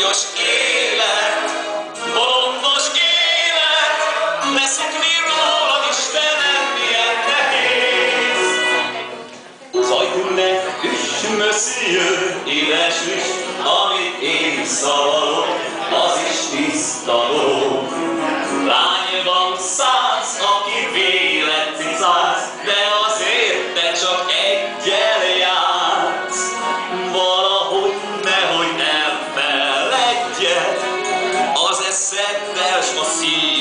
Gondos élet, gondos élet, leszokni rólad Istenem, milyen nehéz. Zajtünknek üss mössziő, édes is, amit én szavalok, az is tiszta dolog. Amen.